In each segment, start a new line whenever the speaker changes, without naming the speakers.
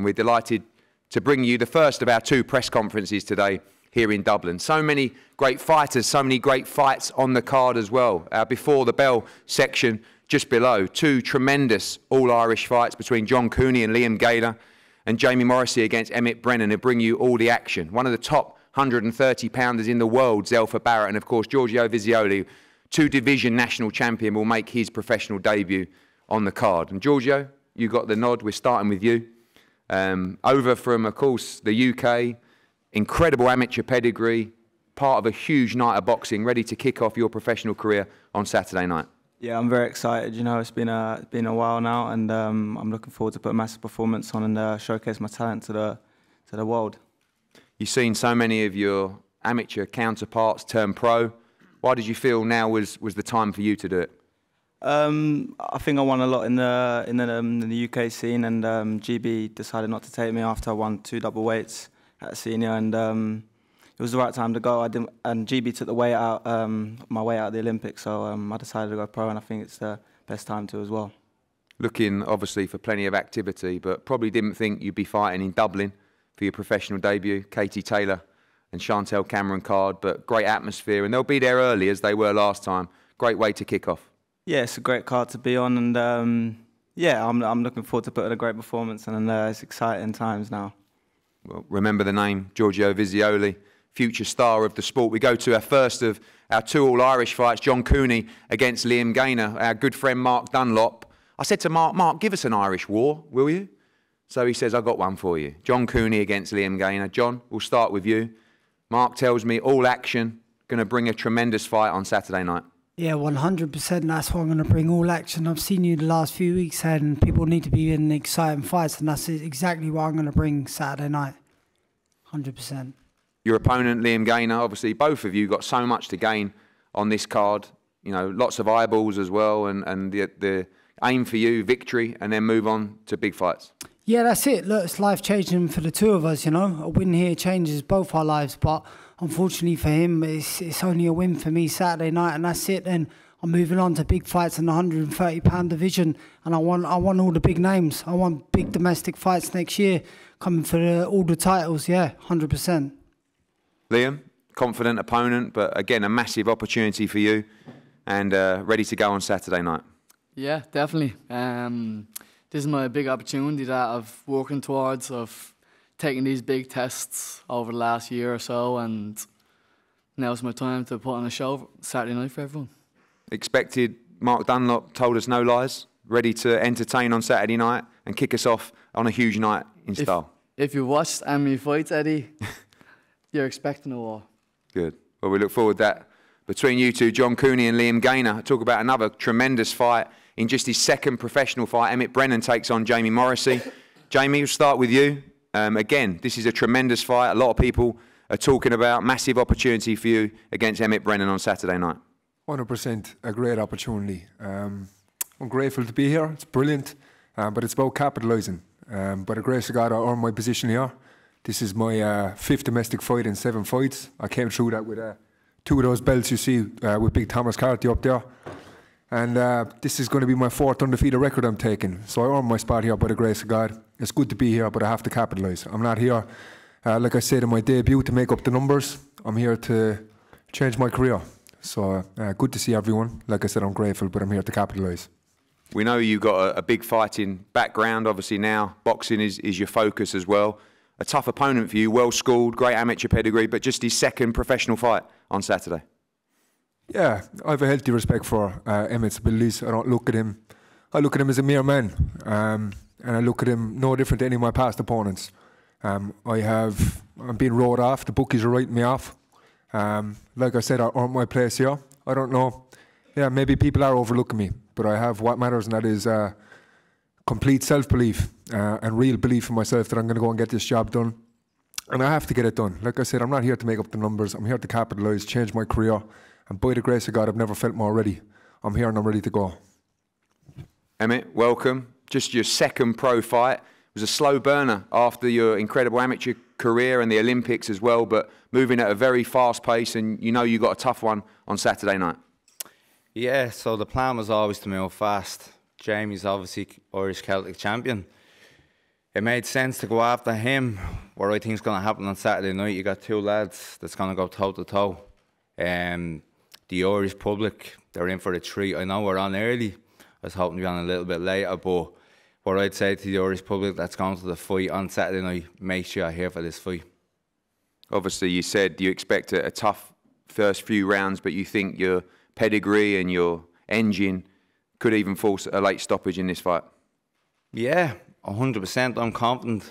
and we're delighted to bring you the first of our two press conferences today here in Dublin. So many great fighters, so many great fights on the card as well. Uh, before the bell section, just below, two tremendous all-Irish fights between John Cooney and Liam Gaynor, and Jamie Morrissey against Emmett Brennan to bring you all the action. One of the top 130 pounders in the world, Zelfa Barrett, and of course Giorgio Visioli, two division national champion, will make his professional debut on the card. And Giorgio, you got the nod. We're starting with you. Um, over from, of course, the UK, incredible amateur pedigree, part of a huge night of boxing, ready to kick off your professional career on Saturday night.
Yeah, I'm very excited. You know, it's been a it's been a while now, and um, I'm looking forward to put a massive performance on and uh, showcase my talent to the to the world.
You've seen so many of your amateur counterparts turn pro. Why did you feel now was was the time for you to do it?
Um, I think I won a lot in the in the, um, in the UK scene, and um, GB decided not to take me after I won two double weights at senior, and um, it was the right time to go. I didn't, and GB took the way out, um, my way out of the Olympics, so um, I decided to go pro, and I think it's the best time to as well.
Looking obviously for plenty of activity, but probably didn't think you'd be fighting in Dublin for your professional debut. Katie Taylor and Chantelle Cameron Card, but great atmosphere, and they'll be there early as they were last time. Great way to kick off.
Yeah, it's a great card to be on, and um, yeah, I'm I'm looking forward to putting a great performance, and uh, it's exciting times now.
Well, remember the name Giorgio Visioli future star of the sport. We go to our first of our two All-Irish fights, John Cooney against Liam Gaynor, our good friend Mark Dunlop. I said to Mark, Mark, give us an Irish war, will you? So he says, I've got one for you. John Cooney against Liam Gaynor. John, we'll start with you. Mark tells me all action, going to bring a tremendous fight on Saturday night.
Yeah, 100%. That's why I'm going to bring all action. I've seen you the last few weeks and people need to be in exciting fights, and that's exactly what I'm going to bring Saturday night. 100%
your opponent, Liam Gaynor, obviously both of you got so much to gain on this card. You know, lots of eyeballs as well, and, and the, the aim for you, victory, and then move on to big fights.
Yeah, that's it. Look, it's life changing for the two of us, you know. A win here changes both our lives, but unfortunately for him, it's, it's only a win for me Saturday night, and that's it. Then I'm moving on to big fights in the 130 pound division, and I want I want all the big names. I want big domestic fights next year, coming for the, all the titles. Yeah, 100 percent.
Liam, confident opponent, but again, a massive opportunity for you and uh, ready to go on Saturday night.
Yeah, definitely. Um, this is my big opportunity that I've working towards of taking these big tests over the last year or so, and now's my time to put on a show Saturday night for everyone.
Expected. Mark Dunlop told us no lies. Ready to entertain on Saturday night and kick us off on a huge night in
if,
style.
If you watched Amy fights, Eddie, You're expecting a war.
Good. Well, we look forward to that. Between you two, John Cooney and Liam Gaynor, talk about another tremendous fight in just his second professional fight. Emmett Brennan takes on Jamie Morrissey. Jamie, we'll start with you. Um, again, this is a tremendous fight. A lot of people are talking about massive opportunity for you against Emmett Brennan on Saturday night.
100%, a great opportunity. Um, I'm grateful to be here. It's brilliant, uh, but it's about capitalising. Um, by the grace of God, I earned my position here. This is my uh, fifth domestic fight in seven fights. I came through that with uh, two of those belts you see uh, with Big Thomas Carty up there. And uh, this is going to be my fourth undefeated record I'm taking. So I earned my spot here by the grace of God. It's good to be here, but I have to capitalise. I'm not here, uh, like I said in my debut, to make up the numbers. I'm here to change my career. So uh, good to see everyone. Like I said, I'm grateful, but I'm here to capitalise.
We know you've got a, a big fighting background. Obviously now boxing is, is your focus as well a tough opponent for you, well schooled, great amateur pedigree, but just his second professional fight on Saturday.
Yeah, I have a healthy respect for uh, Emmett's abilities. I don't look at him. I look at him as a mere man, um, and I look at him no different to any of my past opponents. Um, I have I'm being rode off. The bookies are writing me off. Um, like I said, I earned my place here. I don't know. Yeah, maybe people are overlooking me, but I have what matters, and that is. Uh, complete self belief uh, and real belief in myself that I'm going to go and get this job done. And I have to get it done. Like I said, I'm not here to make up the numbers. I'm here to capitalise, change my career. And by the grace of God, I've never felt more ready. I'm here and I'm ready to go.
Emmett, welcome. Just your second pro fight. It was a slow burner after your incredible amateur career and the Olympics as well, but moving at a very fast pace, and you know you got a tough one on Saturday night.
Yeah, so the plan was always to move fast. Jamie's obviously Irish Celtic champion. it made sense to go after him. What I think is going to happen on Saturday night, you got two lads that's going to go toe to toe. Um, the Irish public, they're in for a treat. I know we're on early. I was hoping to be on a little bit later, but what I'd say to the Irish public that's going to the fight on Saturday night, make sure you're here for this fight.
Obviously, you said you expect a, a tough first few rounds, but you think your pedigree and your engine could even force a late stoppage in this fight.
Yeah, 100%. I'm confident.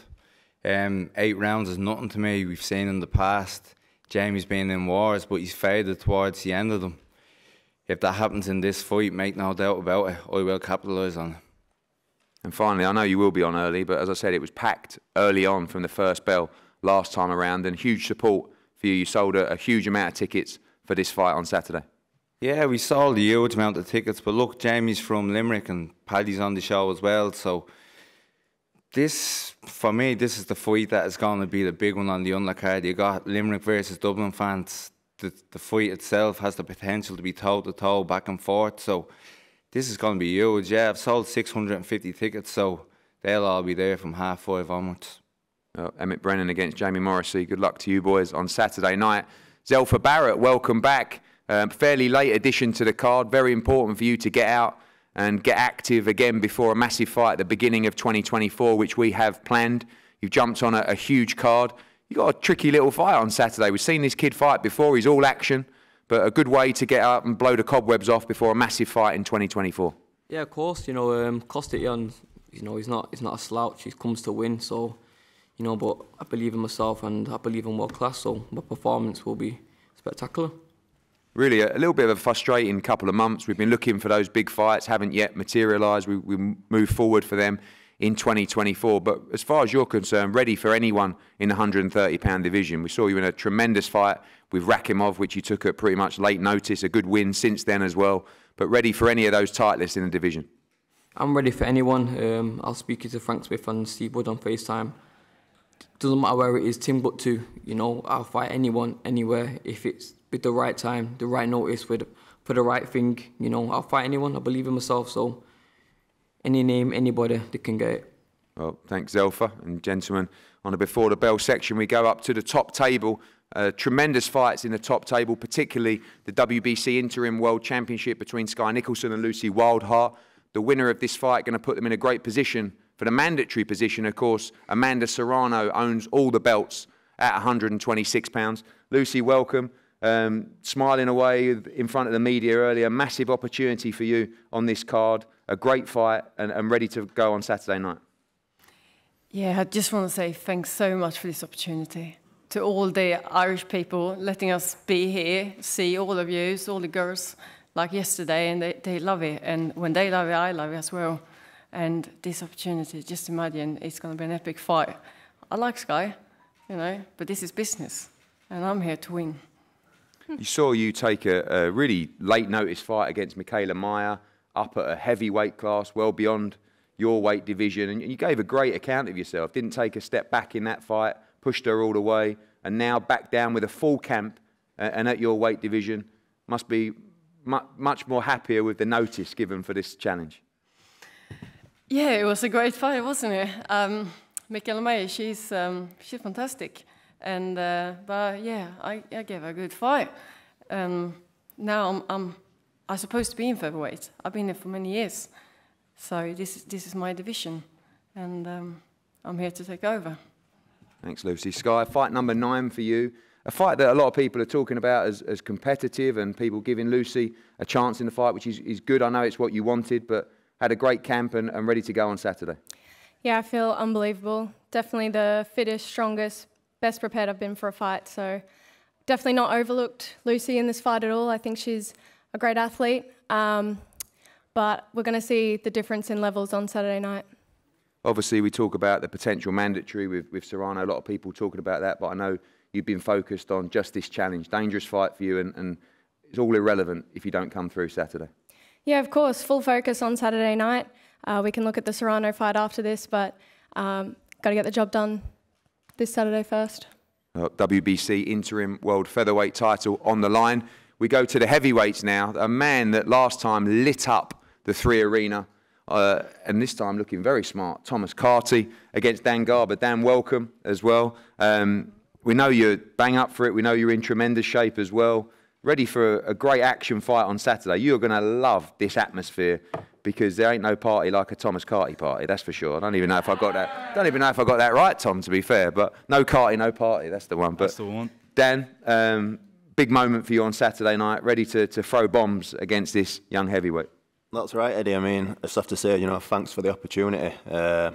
Um, eight rounds is nothing to me. We've seen in the past, Jamie's been in wars, but he's faded towards the end of them. If that happens in this fight, make no doubt about it, I will capitalise on it.
And finally, I know you will be on early, but as I said, it was packed early on from the first bell last time around, and huge support for you. You sold a, a huge amount of tickets for this fight on Saturday.
Yeah, we sold a huge amount of tickets, but look, Jamie's from Limerick and Paddy's on the show as well, so this, for me, this is the fight that is going to be the big one on the undercard. You got Limerick versus Dublin fans. The, the fight itself has the potential to be toe to toe, back and forth. So this is going to be huge. Yeah, I've sold 650 tickets, so they'll all be there from half five onwards.
Well, Emmett Brennan against Jamie Morrissey. Good luck to you boys on Saturday night. Zelfa Barrett, welcome back. Um, fairly late addition to the card. Very important for you to get out and get active again before a massive fight at the beginning of 2024, which we have planned. You've jumped on a, a huge card. You've got a tricky little fight on Saturday. We've seen this kid fight before. He's all action, but a good way to get up and blow the cobwebs off before a massive fight in 2024.
Yeah, of course. You know, um, you know, he's not he's not a slouch. He comes to win. So, you know, but I believe in myself and I believe in world class. So my performance will be spectacular
really a, a, little bit of a frustrating couple of months. We've been looking for those big fights, haven't yet materialised. We, we move forward for them in 2024. But as far as you're concerned, ready for anyone in the 130 pound division. We saw you in a tremendous fight with Rakhimov, which you took at pretty much late notice, a good win since then as well. But ready for any of those titleists in the division?
I'm ready for anyone. Um, I'll speak to Frank Smith and Steve Wood on FaceTime. Doesn't matter where it is, Timbuktu, you know, I'll fight anyone, anywhere, if it's with the right time, the right notice, with for the right thing. You know, I'll fight anyone. I believe in myself. So any name, anybody, they can get it.
Well, thanks, Zelfa and gentlemen. On the before the bell section, we go up to the top table. Uh, tremendous fights in the top table, particularly the WBC Interim World Championship between Skye Nicholson and Lucy Wildheart. The winner of this fight going to put them in a great position for the mandatory position. Of course, Amanda Serrano owns all the belts at 126 pounds. Lucy, welcome um, smiling away in front of the media earlier. Massive opportunity for you on this card. A great fight and, and ready to go on Saturday night.
Yeah, I just want to say thanks so much for this opportunity to all the Irish people letting us be here, see all of you, all the girls like yesterday, and they, they love it. And when they love it, I love it as well. And this opportunity, just imagine it's going to be an epic fight. I like Skye, you know, but this is business, and I'm here to win
you saw you take a, a, really late notice fight against Mikaela Mayer up at a heavyweight class, well beyond your weight division, and you gave a great account of yourself. Didn't take a step back in that fight, pushed her all the way, and now back down with a full camp and at your weight division. Must be mu much more happier with the notice given for this challenge.
Yeah, it was a great fight, wasn't it? Um, Mikaela Mayer, she's um, she's fantastic. And uh, but yeah, I, I gave a good fight. Um, now I'm, I'm I'm supposed to be in featherweight. I've been there for many years, so this is this is my division, and um, I'm here to take over.
Thanks, Lucy. Skye, fight number nine for you. A fight that a lot of people are talking about as, as competitive and people giving Lucy a chance in the fight, which is, is good. I know it's what you wanted, but had a great camp and, and ready to go on Saturday.
Yeah, I feel unbelievable. Definitely the fittest, strongest, best prepared I've been for a fight. So definitely not overlooked Lucy in this fight at all. I think she's a great athlete. Um, but we're going to see the difference in levels on Saturday night.
Obviously, we talk about the potential mandatory with, with Serrano. A lot of people talking about that, but I know you've been focused on just this challenge. Dangerous fight for you, and, and it's all irrelevant if you don't come through Saturday.
Yeah, of course. Full focus on Saturday night. Uh, we can look at the Serrano fight after this, but um, got to get the job done this Saturday first.
Uh, WBC interim world featherweight title on the line. We go to the heavyweights now. A man that last time lit up the three arena Uh, and this time looking very smart. Thomas Carty against Dan Garber. Dan, welcome as well. Um, we know you're bang up for it. We know you're in tremendous shape as well. Ready for a, a great action fight on Saturday. You're going to love this atmosphere because there ain't no party like a Thomas Carty party. That's for sure. I don't even know if I got that. Don't even know if I got that right, Tom. To be fair, but no Carty, no party. That's the one. But
That's the one.
Dan, um, big moment for you on Saturday night. Ready to, to throw bombs against this young heavyweight.
That's right, Eddie. I mean, I just have to say, you know, thanks for the opportunity. Uh,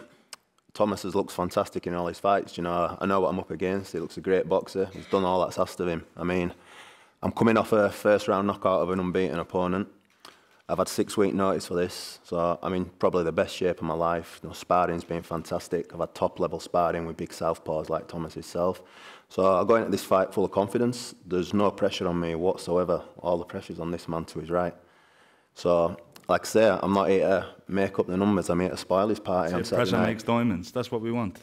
Thomas has looked fantastic in all his fights. You know, I know what I'm up against. He looks a great boxer. He's done all that's asked of him. I mean, I'm coming off a first round knockout of an unbeaten opponent. I've had six week notice for this, so I'm in probably the best shape of my life. You know, sparring's been fantastic. I've had top level sparring with big southpaws like Thomas himself. So I go into this fight full of confidence. There's no pressure on me whatsoever. All the pressure's on this man to his right. So, like I say, I'm not here to make up the numbers. I'm here to spoil his party on
See,
Saturday
pressure
night.
makes diamonds. That's what we want.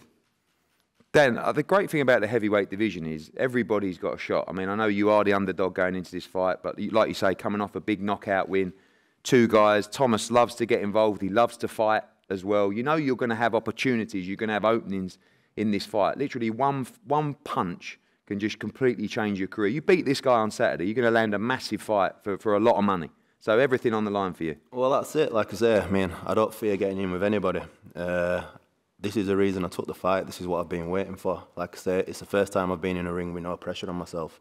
Dan, uh, the great thing about the heavyweight division is everybody's got a shot. I mean, I know you are the underdog going into this fight, but like you say, coming off a big knockout win, two guys. Thomas loves to get involved. He loves to fight as well. You know you're going to have opportunities. You're going to have openings in this fight. Literally, one one punch can just completely change your career. You beat this guy on Saturday, you're going to land a massive fight for, for a lot of money. So everything on the line for you.
Well, that's it. Like I say, I mean, I don't fear getting in with anybody. Uh, this is the reason I took the fight. This is what I've been waiting for. Like I say, it's the first time I've been in a ring with no pressure on myself.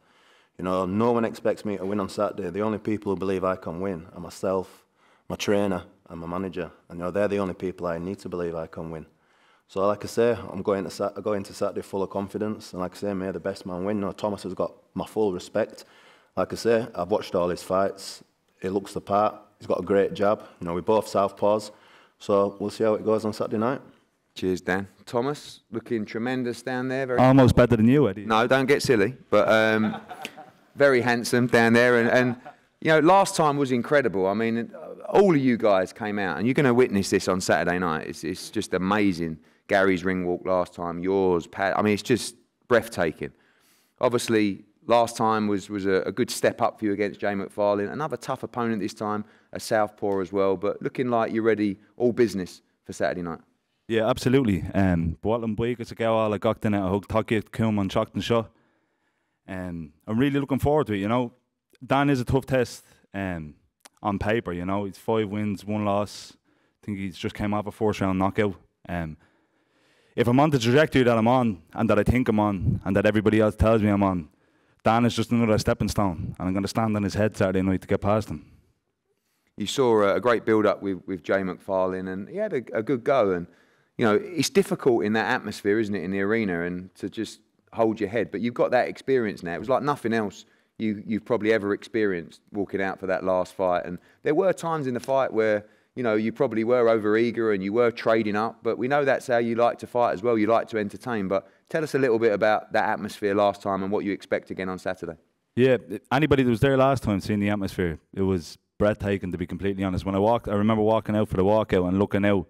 You know, no one expects me to win on Saturday. The only people who believe I can win are myself, my trainer, and my manager. And you know, they're the only people I need to believe I can win. So, like I say, I'm going to Sat- going to Saturday full of confidence, and like I say, may the best man win. No, Thomas has got my full respect. Like I say, I've watched all his fights. He looks the part. He's got a great jab. You know, we both southpaws. So we'll see how it goes on Saturday night.
Cheers, Dan. Thomas, looking tremendous down there. Very
Almost better than you, Eddie.
No, don't get silly. But um, very handsome down there. And, and, you know, last time was incredible. I mean, all of you guys came out, and you're going to witness this on Saturday night. It's, it's just amazing. Gary's ring walk last time, yours, Pat. I mean, it's just breathtaking. Obviously, last time was, was a, a good step up for you against Jay McFarlane. Another tough opponent this time, a southpaw as well. But looking like you're ready, all business for Saturday night.
Yeah, absolutely. Um, Bwatlan buígus a gáil a gachtain a thug takeíocht cum an seachtain seo. Um, I'm really looking forward to it, you know. Dan is a tough test um, on paper, you know. He's five wins, one loss. I think he's just came off a first round knockout. Um, if I'm on the trajectory that I'm on and that I think I'm on and that everybody else tells me I'm on, Dan is just another stepping stone and I'm going to stand on his head Saturday night to get past him.
you saw a, great build up with, with Jay McFarlane, and he had a, a good go. And you know, it's difficult in that atmosphere, isn't it, in the arena, and to just hold your head. But you've got that experience now. It was like nothing else you you've probably ever experienced walking out for that last fight. And there were times in the fight where you know you probably were over eager and you were trading up. But we know that's how you like to fight as well. You like to entertain. But tell us a little bit about that atmosphere last time and what you expect again on Saturday.
Yeah, anybody that was there last time seeing the atmosphere, it was breathtaking to be completely honest. When I walked, I remember walking out for the walkout and looking out,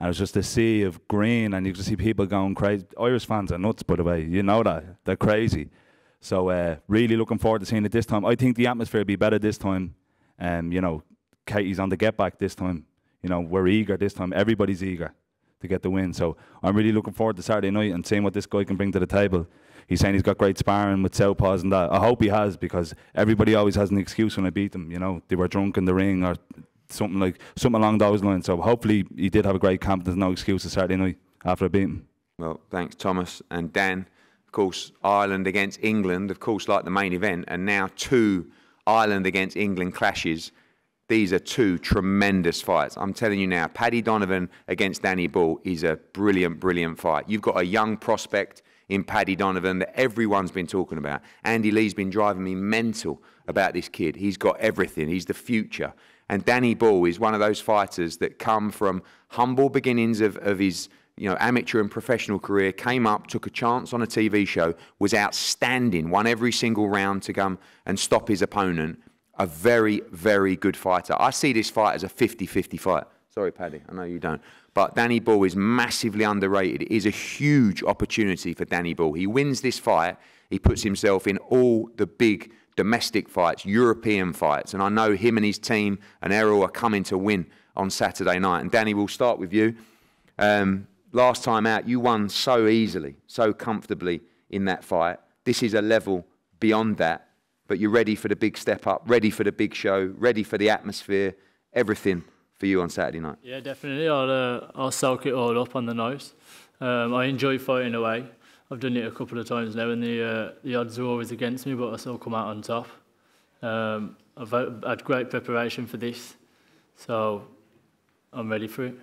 and it was just a sea of green, and you could see people going crazy. Irish fans are nuts, by the way. You know that they're crazy. So uh, really looking forward to seeing it this time. I think the atmosphere will be better this time. Um, you know, Katie's on the get back this time. You know, we're eager this time. Everybody's eager to get the win. So I'm really looking forward to Saturday night and seeing what this guy can bring to the table. He's saying he's got great sparring with southpaws and that. I hope he has because everybody always has an excuse when I beat them. You know, they were drunk in the ring or something like something along those lines. So hopefully he did have a great camp. There's no excuses Saturday night after I beat him.
Well, thanks, Thomas and Dan. Of course, Ireland against England, of course, like the main event, and now two Ireland against England clashes. These are two tremendous fights. I'm telling you now, Paddy Donovan against Danny Ball is a brilliant, brilliant fight. You've got a young prospect in Paddy Donovan that everyone's been talking about. Andy Lee's been driving me mental about this kid. He's got everything, he's the future. And Danny Ball is one of those fighters that come from humble beginnings of, of his you know, amateur and professional career, came up, took a chance on a TV show, was outstanding, won every single round to come and stop his opponent. A very, very good fighter. I see this fight as a 50 50 fight. Sorry, Paddy, I know you don't. But Danny Ball is massively underrated. It is a huge opportunity for Danny Ball. He wins this fight, he puts himself in all the big domestic fights, European fights. And I know him and his team and Errol are coming to win on Saturday night. And Danny, we'll start with you. Um, last time out, you won so easily, so comfortably in that fight. This is a level beyond that, but you're ready for the big step up, ready for the big show, ready for the atmosphere, everything for you on Saturday night.
Yeah, definitely. I'll, uh, I'll soak it all up on the night. Um, I enjoy fighting away. I've done it a couple of times now, and the uh, the odds are always against me, but I still come out on top. Um, I've had great preparation for this, so I'm ready for it.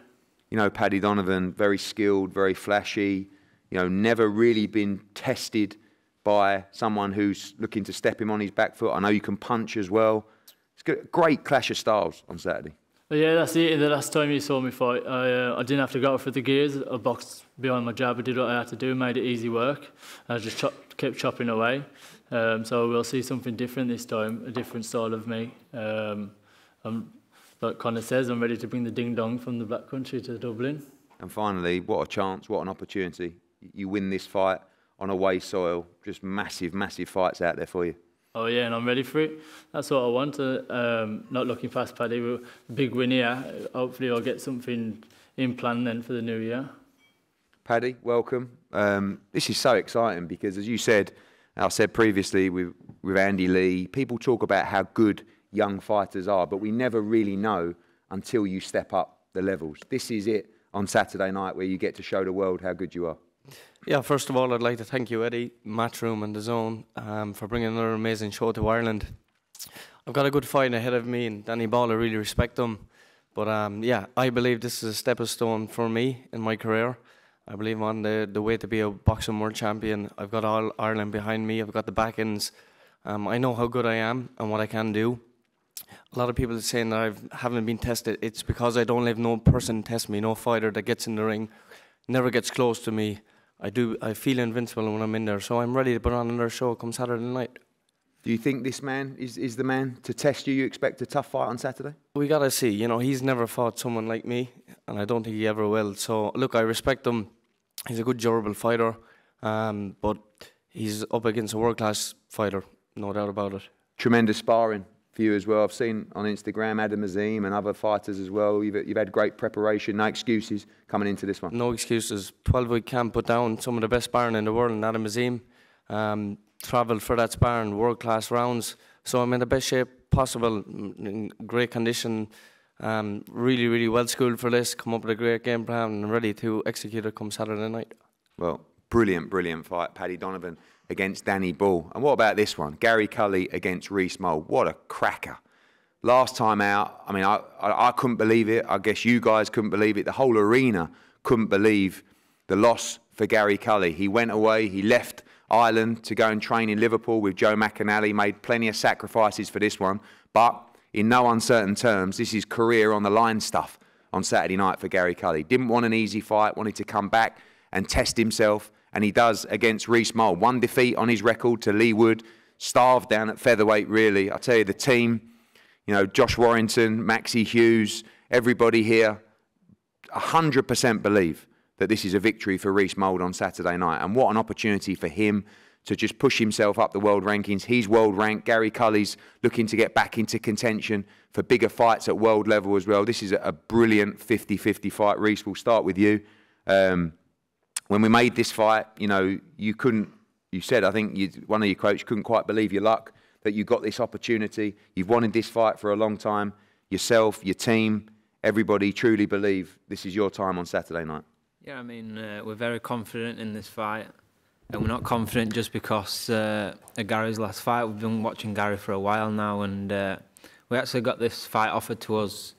You know, Paddy Donovan, very skilled, very flashy. You know, never really been tested by someone who's looking to step him on his back foot. I know you can punch as well. It's a great clash of styles on Saturday.
Yeah, that's it. The last time you saw me fight, I, uh, I didn't have to go for the gears. I boxed behind my jab. I did what I had to do, made it easy work. I just chop, kept chopping away. Um, so we'll see something different this time, a different style of me. Um, I'm, like Conor says, I'm ready to bring the ding dong from the Black Country to Dublin.
And finally, what a chance, what an opportunity. You win this fight on away soil. Just massive, massive fights out there for you.
Oh yeah, and I'm ready for it. That's what I want. Uh, um, not looking past Paddy. Big win here. Hopefully, I'll get something in plan then for the new year.
Paddy, welcome. Um, this is so exciting because, as you said, I said previously with with Andy Lee, people talk about how good young fighters are, but we never really know until you step up the levels. This is it on Saturday night where you get to show the world how good you are.
Yeah, first of all, I'd like to thank you, Eddie, Matchroom and DAZN, um, for bringing another amazing show to Ireland. I've got a good fight ahead of me, and Danny Ball, I really respect him. But um, yeah, I believe this is a stepping stone for me in my career. I believe I'm on the, the way to be a boxing world champion. I've got all Ireland behind me. I've got the backings. Um, I know how good I am and what I can do. A lot of people are saying that I haven't been tested. It's because I don't let no person test me, no fighter that gets in the ring, never gets close to me. I do. I feel invincible when I'm in there, so I'm ready to put on another show come Saturday night.
Do you think this man is, is the man to test you? You expect a tough fight on Saturday?
We gotta see. You know, he's never fought someone like me, and I don't think he ever will. So look, I respect him. He's a good, durable fighter, um, but he's up against a world-class fighter, no doubt about it.
Tremendous sparring you as well. I've seen on Instagram Adam Azim and other fighters as well. You've, you've had great preparation, no excuses coming into this one.
No excuses. 12 week camp put down some of the best sparring in the world and Adam Azim. Um, travelled for that sparring, world class rounds. So I'm in the best shape possible, in great condition. Um, really, really well schooled for this. Come up with a great game plan and ready to execute it come Saturday night.
Well, brilliant, brilliant fight, Paddy Donovan against Danny Ball. And what about this one? Gary Cully against Reece Mould. What a cracker. Last time out, I mean, I, I, I, couldn't believe it. I guess you guys couldn't believe it. The whole arena couldn't believe the loss for Gary Cully. He went away, he left Ireland to go and train in Liverpool with Joe McNally, made plenty of sacrifices for this one. But in no uncertain terms, this is career on the line stuff on Saturday night for Gary Cully. Didn't want an easy fight, wanted to come back and test himself and he does against Reece Mould. One defeat on his record to Wood, starved down at featherweight, really. I tell you, the team, you know, Josh Warrington, Maxi Hughes, everybody here, 100% believe that this is a victory for Reece Mould on Saturday night. And what an opportunity for him to just push himself up the world rankings. He's world ranked. Gary Cully's looking to get back into contention for bigger fights at world level as well. This is a brilliant 50 50 fight. Reece, we'll start with you. Um, when we made this fight, you know, you couldn't, you said, I think you, one of your quotes, couldn't quite believe your luck that you got this opportunity. You've wanted this fight for a long time. Yourself, your team, everybody truly believe this is your time on Saturday night.
Yeah, I mean, uh, we're very confident in this fight. And we're not confident just because uh, of Gary's last fight. We've been watching Gary for a while now, and uh, we actually got this fight offered to us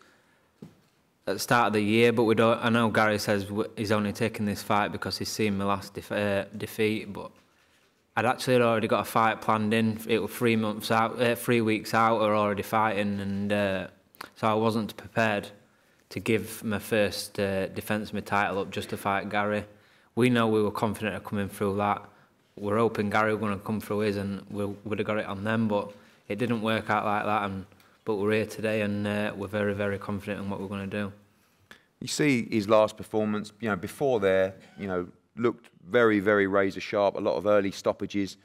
at the start of the year, but we don't. I know Gary says he's only taking this fight because he's seen my last def uh, defeat, but I'd actually already got a fight planned in. It was three months out, uh, three weeks out. We're already fighting, and uh, so I wasn't prepared to give my first uh, defence my title up just to fight Gary. We know we were confident of coming through that. We're hoping Gary was going to come through his, and we would have got it on them, but it didn't work out like that. And but we're here today and uh, we're very, very confident in what we're going to do.
You see his last performance, you know, before there, you know, looked very, very razor sharp, a lot of early stoppages.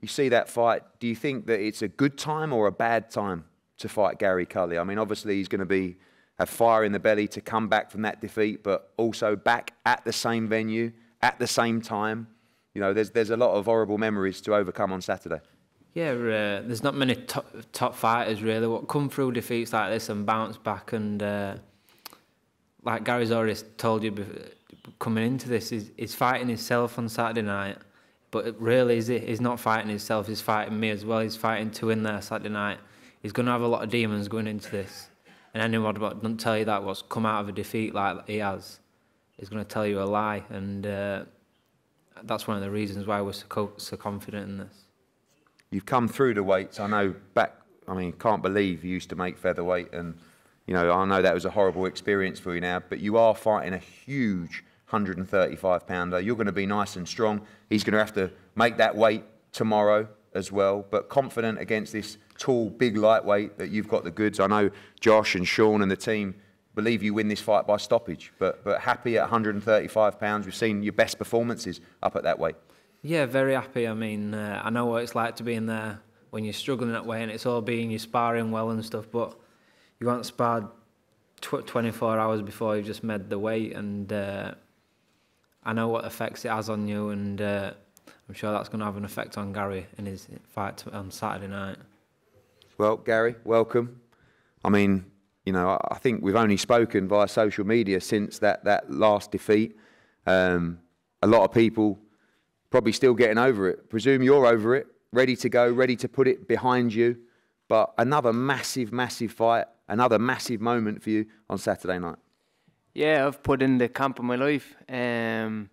You see that fight, do you think that it's a good time or a bad time to fight Gary Cully? I mean, obviously he's going to be a fire in the belly to come back from that defeat, but also back at the same venue, at the same time. You know, there's, there's a lot of horrible memories to overcome on Saturday.
Yeah, uh, there's not many top, top fighters really what come through defeats like this and bounce back. And uh, like Gary's already told you coming into this, he's, he's fighting himself on Saturday night. But really, he's, he's not fighting himself, he's fighting me as well. He's fighting two in there Saturday night. He's going to have a lot of demons going into this. And anyone that doesn't tell you that what's come out of a defeat like he has is going to tell you a lie. And uh, that's one of the reasons why we're so, so confident in this.
You've come through the weights. I know back, I mean, can't believe you used to make featherweight. And, you know, I know that was a horrible experience for you now, but you are fighting a huge 135 pounder. You're going to be nice and strong. He's going to have to make that weight tomorrow as well, but confident against this tall, big lightweight that you've got the goods. I know Josh and Sean and the team believe you win this fight by stoppage, but, but happy at 135 pounds. We've seen your best performances up at that weight.
Yeah, very happy. I mean, uh, I know what it's like to be in there when you're struggling that way and it's all being you sparring well and stuff, but you haven't sparred tw 24 hours before you've just made the weight and uh, I know what effects it has on you and uh, I'm sure that's going to have an effect on Gary in his fight on Saturday night.
Well, Gary, welcome. I mean, you know, I think we've only spoken via social media since that, that last defeat. Um, a lot of people probably still getting over it. Presume you're over it, ready to go, ready to put it behind you. But another massive, massive fight, another massive moment for you on Saturday night.
Yeah, I've put in the camp of my life. Um,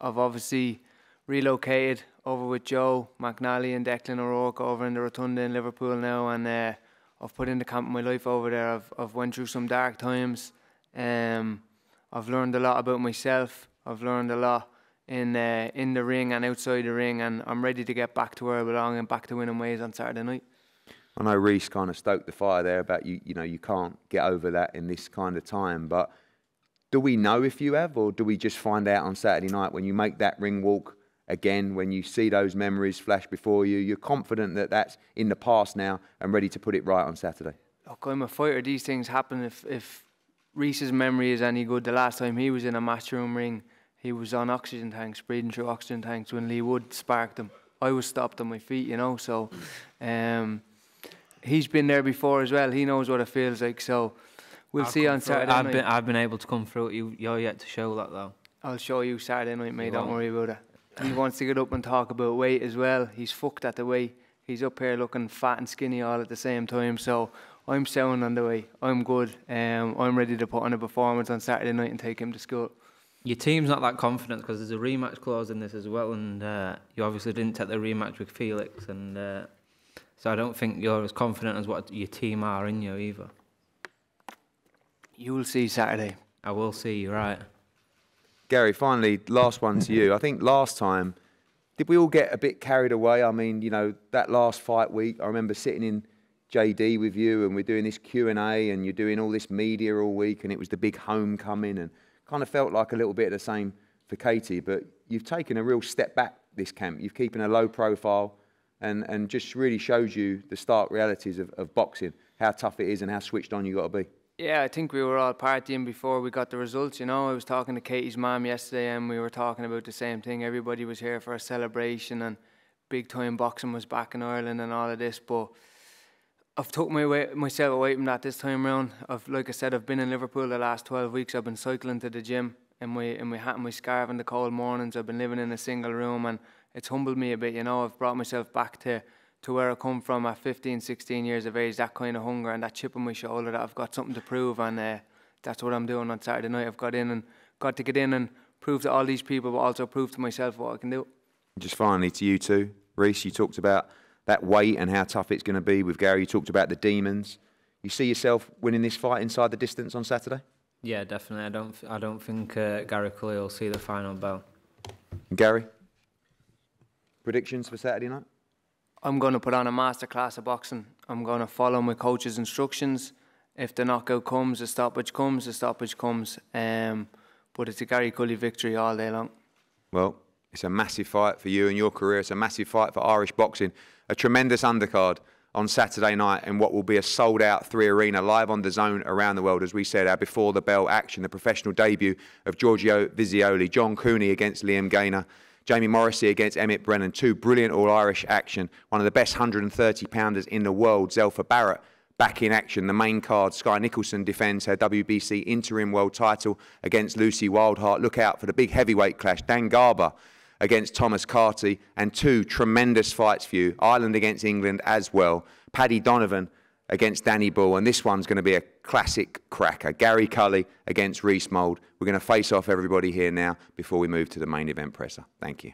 I've obviously relocated over with Joe McNally and Declan O'Rourke over in the Rotunda in Liverpool now, and uh, I've put in the camp of my life over there. I've I've went through some dark times. Um, I've learned a lot about myself. I've learned a lot in uh, in the ring and outside the ring, and I'm ready to get back to where I belong and back to winning ways on Saturday night.
I know Reece kind of stoked the fire there about you. You know, you can't get over that in this kind of time. But do we know if you have, or do we just find out on Saturday night when you make that ring walk again? When you see those memories flash before you, you're confident that that's in the past now and ready to put it right on Saturday.
Look, I'm a fighter. These things happen. If if Reece's memory is any good, the last time he was in a matchroom ring he was on oxygen tanks, breathing through oxygen tanks when Leigh Wood sparked him. I was stopped on my feet, you know. So um, he's been there before as well. He knows what it feels like. So we'll
I'll
see on Saturday
I've
night.
been, I've been able to come through. You, you're yet to show that though.
I'll show you Saturday night, mate.
You
Don't
won't.
worry about it. He wants to get up and talk about weight as well. He's fucked at the weight. He's up here looking fat and skinny all at the same time. So I'm sound on the way. I'm good. Um, I'm ready to put on a performance on Saturday night and take him to school.
Your team's not that confident because there's a rematch clause in this as well, and uh, you obviously didn't take the rematch with Felix, and uh, so I don't think you're as confident as what your team are in you either.
You will see Saturday.
I will see you right.
Gary, finally, last one to you. I think last time, did we all get a bit carried away? I mean, you know, that last fight week, I remember sitting in JD with you, and we're doing this Q and A, and you're doing all this media all week, and it was the big homecoming, and kind of felt like a little bit of the same for Katie. But you've taken a real step back this camp. You've keeping a low profile, and and just really shows you the stark realities of, of boxing, how tough it is, and how switched on you got to be.
Yeah, I think we were all partying before we got the results. You know, I was talking to Katie's mom yesterday, and we were talking about the same thing. Everybody was here for a celebration, and big time boxing was back in Ireland, and all of this. But I've took my way, myself away from that this time round. I've, like I said, I've been in Liverpool the last 12 weeks. I've been cycling to the gym in my in my hat and my scarf in the cold mornings. I've been living in a single room, and it's humbled me a bit. You know, I've brought myself back to to where I come from at 15, 16 years of age. That kind of hunger and that chip on my shoulder that I've got something to prove, and uh, that's what I'm doing on Saturday night. I've got in and got to get in and prove to all these people, but also prove to myself what I can do.
Just finally to you two, Reece, you talked about that weight and how tough it's going to be. With Gary, you talked about the demons. You see yourself winning this fight inside the distance on Saturday?
Yeah, definitely. I don't. I don't think uh, Gary Cully will see the final bell.
Gary, predictions for Saturday night?
I'm going to put on a masterclass of boxing. I'm going to follow my coach's instructions. If the knockout comes, the stoppage comes, the stoppage comes. Um, but it's a Gary Cully victory all day long.
Well, it's a massive fight for you and your career. It's a massive fight for Irish boxing. A tremendous undercard on Saturday night in what will be a sold out three arena live on DAZN around the world. As we said, our before the bell action, the professional debut of Giorgio Visioli, John Cooney against Liam Gaynor. Jamie Morrissey against Emmett Brennan, two brilliant All Irish action. One of the best 130 pounders in the world, Zelfa Barrett, back in action. The main card, Skye Nicholson defends her WBC interim world title against Lucy Wildheart. Look out for the big heavyweight clash. Dan Garber against Thomas Carty, and two tremendous fights for you. Ireland against England as well. Paddy Donovan against Danny Ball, and this one's going to be a classic cracker. Gary Cully against Reece Mould. We're going to face off everybody here now before we move to the main event presser. Thank you.